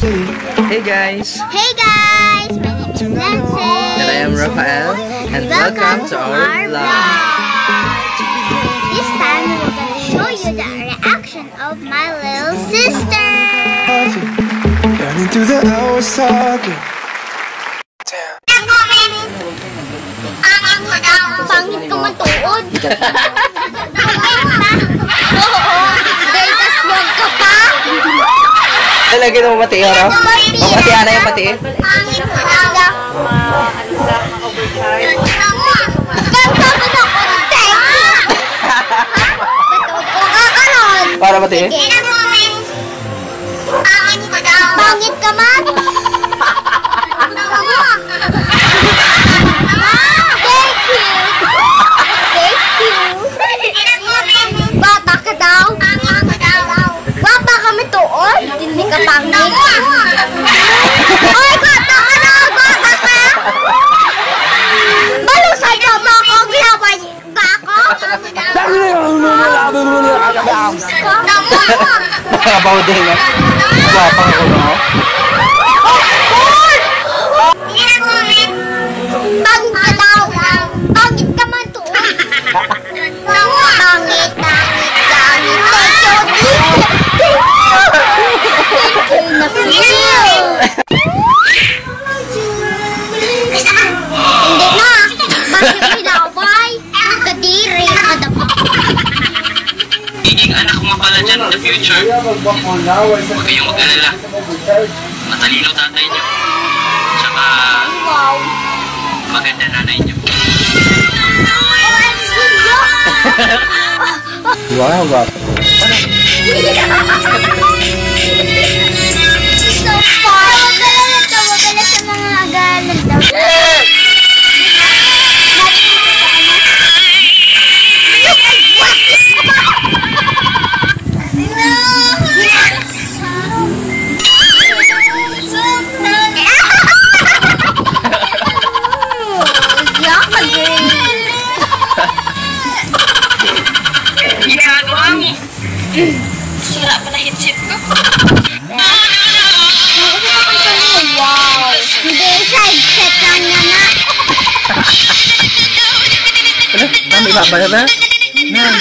Hey guys! Hey guys! My name is Nancy. And I am Rafael. And welcome to our vlog. This time we're going to show you the reaction of my little sister. Running through the hours talking. Pangit ka matuod. mo pati ano? O pati ano yung pati? Para pati? Pangit ka man. Thank you. Thank you. Bata ka daw. Bata kami tuon. Hindi ka pangit. Oy, bata ka daw. Bata ka. Balusay ka ba ako? Ginaway ba ako? Nakabaw din eh. Gwapang ako no? Pangit future. Huwag kayong mag-alala. Matalino tatay niyo. Tsaka Wow. maganda nanay niyo. Wow, gwapo. So far. Magalang ito. Magalang sa mga galang daw. Sira pa na headset ko. Wow! Hindi, side check lang na na. Ano? Ma'am, ibaba na ba? Ma'am.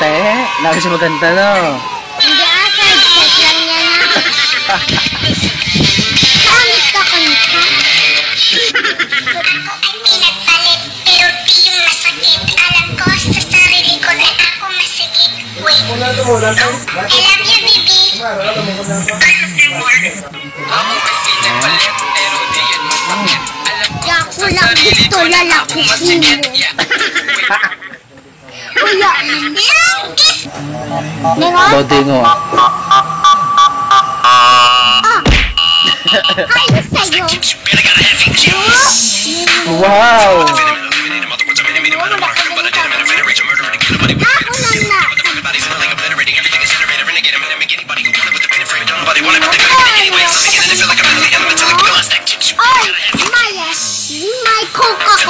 Te, lagi siya I love you, baby. Ako lang gusto lalaki sino. Yeah. Kuya, Ningon? Bodingo. Ah! Hi sa'yo. Wow!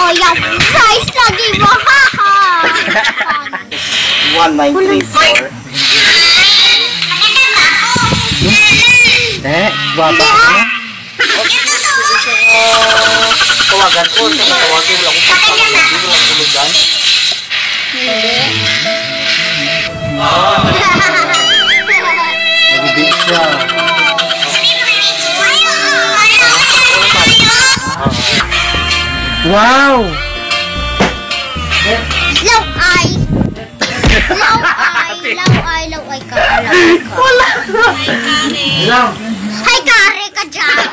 Coca-Cola price lagi mo, haha! 1934. Te, gwapo Hindi, ka ah. na. Tawagan ko, tawagan mo lang kung pagkakas mo lang tulugan. Nagbibilis Wow! Low eye. Low eye, low eye, low eye ka. Wala. Lang! Hi, kare ka dyan.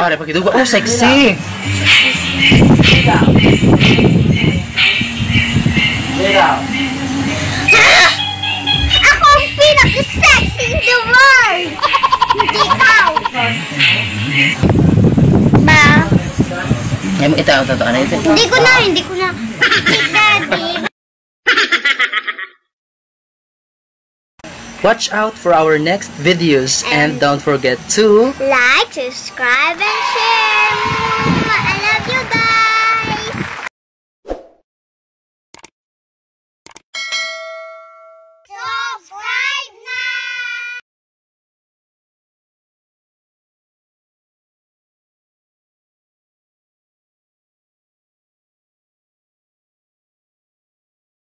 Pare, pagkituba. Oh, sexy! Ako ang pinaka-sexy in the Ito, ito, ano ito? Hindi ko na, hindi ko na. Daddy. Watch out for our next videos and don't forget to Like, subscribe, and share.